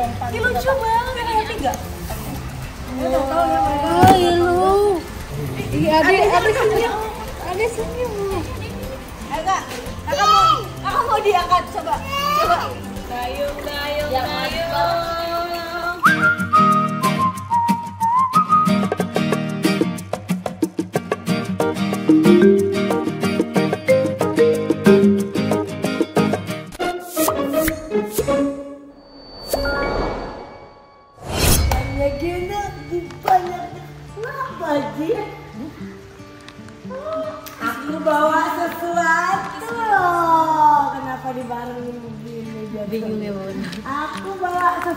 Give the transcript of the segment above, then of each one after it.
Ini lucu banget, happy gak? Oh, iya lu. Iya, ada ada senyum. Ada senyum. Ayo kak, kakak mau, kakak mau diangkat, coba, coba. Dayung, dayung, dayung.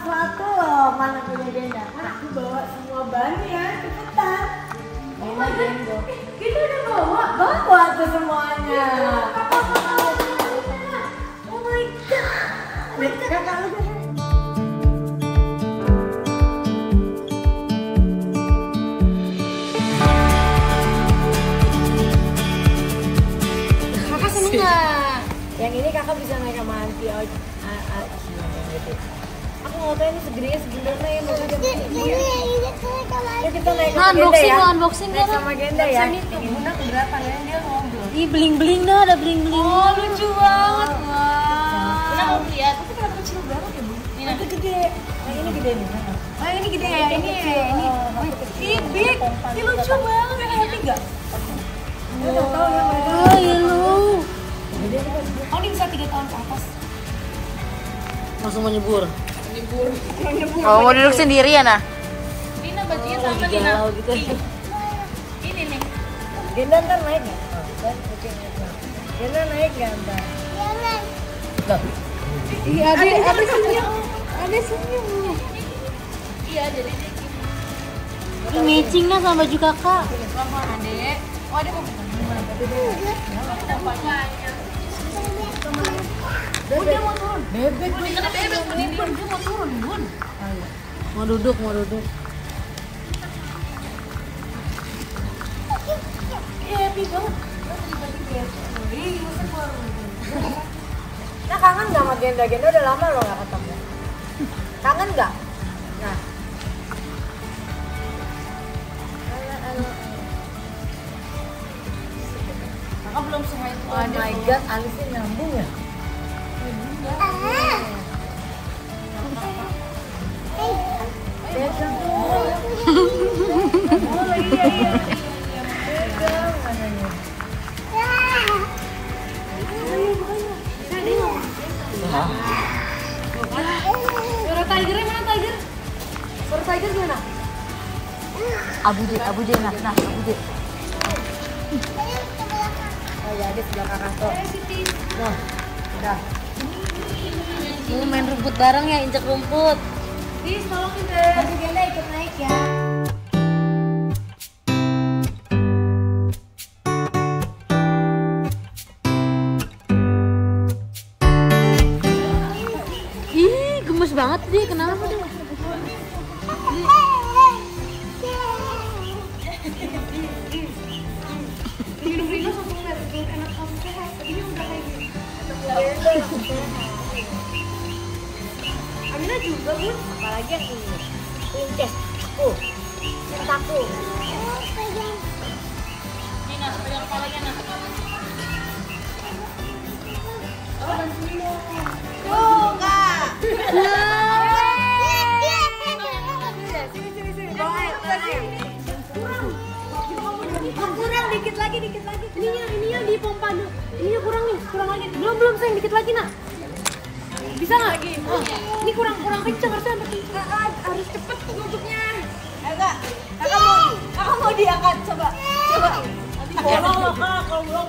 Sesuatu loh. Mana punya Genda? Kan aku bawa semua bahan ya. Cepetan. Genda Gendo. Kita udah bawa. Bawa tuh semuanya. Segedenya segimana ya mau kita Ya kita naik Nah, unboxing, ya. mau unboxing Naik kan? sama Genda ya. Ini Bunda keberapa ya? Dia ngobrol. Ih, bling-bling dah, ada bling-bling. Oh, lucu banget. Wah. Kita mau lihat. Tapi kenapa kecil banget ya, Bu? Ini gede. Yang ini gede nih. Oh, ini gede ya. Ini ini. Ini big. Ini lucu banget. Happy gak? Gue udah tahu ya. Oh, iya lu. Oh, ini bisa 3 tahun ke atas. Langsung mau nyebur. Nyebur. Nyebur. Oh, mau duduk sendiri ya, nah? Dina bajunya sama Dina. gitu. Ini nih. Genda ntar naik nggak? Oh, dan oke naik. Nggak ntar? Iya, ada ada senyum. Ada senyum. Iya, jadi dia gini. Ini matching dah sama baju kakak. Sama adek. Oh, adek mau bukan gimana? Kita bapaknya. Bebek mau turun. Bebek. Bun, kena bebek. Bun, dia mau turun, Bun. Mau duduk, mau duduk. Iya, happy banget. Nah kangen nggak sama Genda? Genda udah lama loh nggak ketemu. Kangen nggak? Nah. Kakak belum semua itu Oh my god, alisnya nyambung ya? Abu J, Abu J, nah, nah, Abu. Oh ya, dia kakak tuh. Nah, udah. Mau main rumput bareng ya, injek rumput. Please, tolongin deh. Nanti Genda ikut naik ya. Ih, gemes banget dia, kenapa? Minum Rino enak kamu sehat. Tadinya udah kayak gini. Juga bun, apalagi yang ini. Princess, aku, cintaku. Nina, pegang kepalanya. Tuh, Kak. kurang dikit lagi dikit lagi ininya ininya di pompa dulu ininya kurang nih kurang lagi belum belum sayang dikit lagi nak bisa nggak lagi oh, ini kurang kurang kenceng harusnya sampai kenceng. Ah, harus cepet nutupnya Ayo kak, kakak mau, kakak mau diangkat, coba, coba. Nanti bolong loh kak, kalau bolong.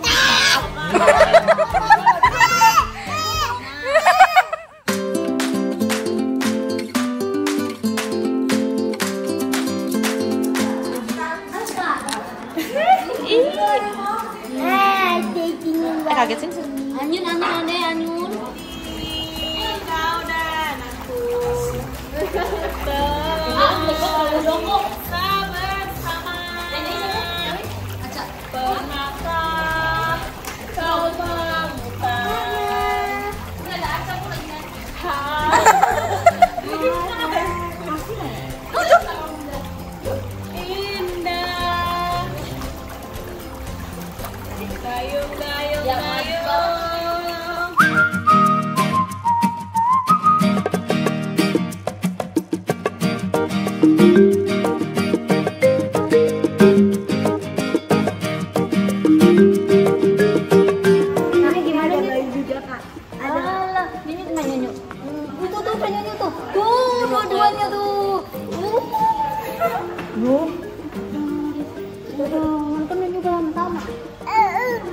Eh, kaget sih. Anyun, anyun, ade, anyun.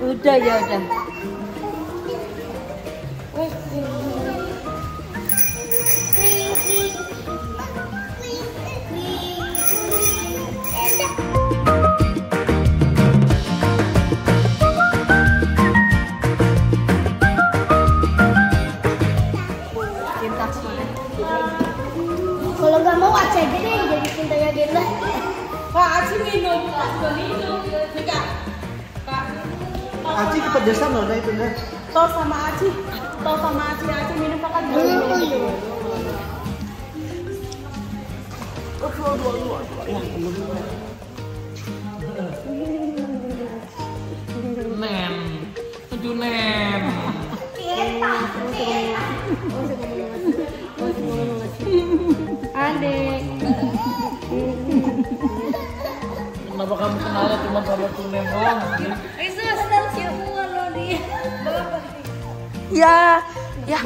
Udah ya udah. Kalau nggak mau Aceh yang jadi cintanya Genda. Kak Aci minum, juga minum. Kak, Kak, Aci kepedesan loh, nah itu nah. Tol sama Aci, Tol sama Aci, Aci minum Kakak juga minum. Nem, tujuh nem. Adek. Kenapa kamu kenalnya cuma sama tuh nem doang? Ya, ya.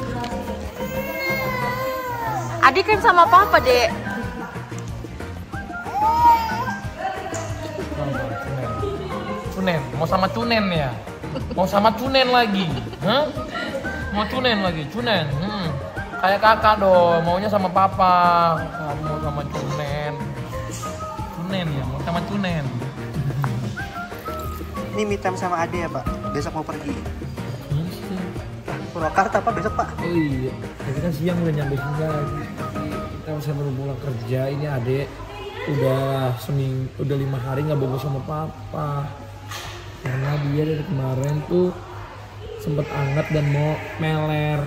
Adik kan sama papa, Dek. Cunen, mau sama Cunen ya? Mau sama Cunen lagi? Hah? Mau Cunen lagi? Cunen? Hmm. Kayak kakak dong, maunya sama papa. Mau sama Cunen. Cunen ya, mau sama Cunen. Ini time sama Ade ya Pak, besok mau pergi. Purwakarta Pak besok Pak. Oh iya, jadi kan siang udah nyampe sini lagi. Kita bisa baru pulang kerja. Ini adek udah seming, udah lima hari nggak bobo sama papa. Karena dia dari kemarin tuh sempet anget dan mau meler.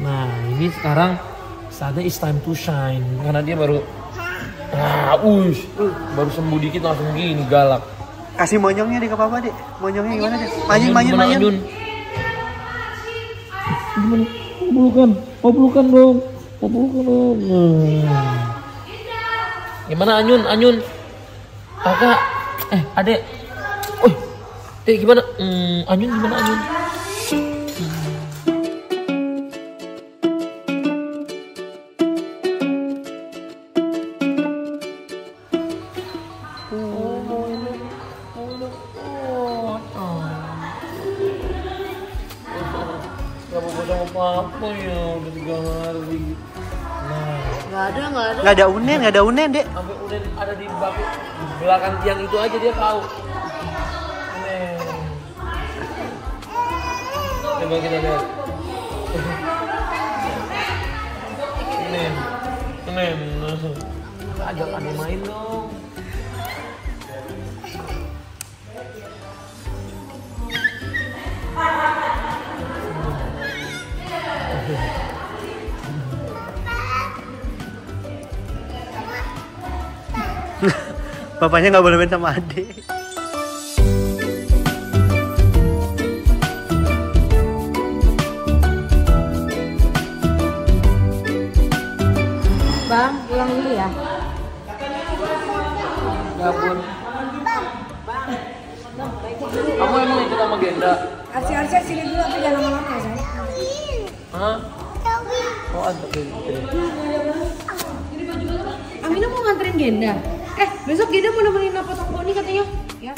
Nah ini sekarang saatnya is time to shine. Karena dia baru, ah, ush, baru sembuh dikit langsung gini galak. Kasih monyongnya deh ke Papa deh. Monyongnya gimana deh? Manyun, manyun, gimana, manyun. Anyun? Gimana? Oh, pelukan, oh dong, oh pelukan dong. Nah. Gimana Anyun? Anyun? Kakak? Eh, adek? Eh gimana? Hmm, Anyun gimana Anyun? Papa ya, udah tiga hari. Nah, Gak ada, gak ada. Nggak ada unen, nggak ada unen dek. sampai udah ada di belakang tiang itu aja dia tahu. Nen. Coba kita lihat. Nen, Nen. Ajak ade main dong. Bapaknya nggak boleh main sama Ade. Bang, pulang dulu ya. Gabun. Kamu emang ikut sama Genda? Arsi-arsi sini dulu tapi jangan lama-lama ya, sayang. Hah? Oh, Genda. Amina mau nganterin Genda. Besok Genda mau nemenin apa toko ini katanya. Ya.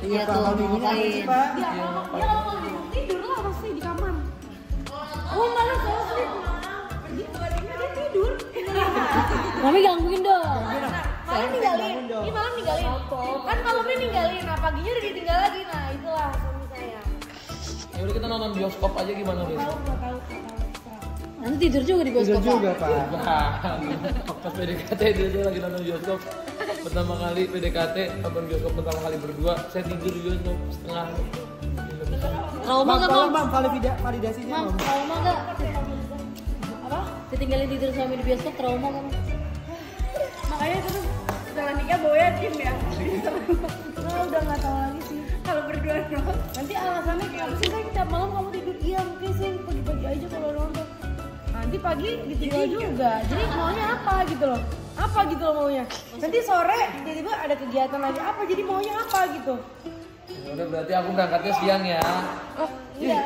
Iya tuh, mau ngapain? Tidur lah pasti di kamar. Oh, malah saya sleep. Dia tidur. Mami gangguin dong. malam ninggalin. Ini malam ninggalin. Kan malamnya ninggalin. Nah, paginya udah ditinggal lagi. Nah, itulah suami saya. Ya udah kita nonton bioskop aja gimana besok? Tahu, tahu, tahu. Nanti tidur juga di bioskop. juga Pak. Pas PDKT dia, dia lagi nonton bioskop pertama kali PDKT nonton bioskop pertama kali berdua saya tidur di bioskop setengah Trauma Bang, gak, tolong Mam? validasinya Mam, bang. trauma gak? Apa? Ditinggalin tidur suami di bioskop, trauma gak? Makanya itu tuh setelah nikah bawa yakin ya. Nah, udah nggak tahu lagi sih. Kalau berdua doang. Nanti alasannya kenapa sih sayang tiap malam kamu tidur? Iya mungkin sih pagi-pagi aja kalau pagi ditinggal juga. Jadi maunya apa gitu loh? Apa gitu loh maunya? Nanti sore tiba-tiba ada kegiatan lagi apa? Jadi maunya apa gitu? Udah berarti aku berangkatnya siang ya. Iya.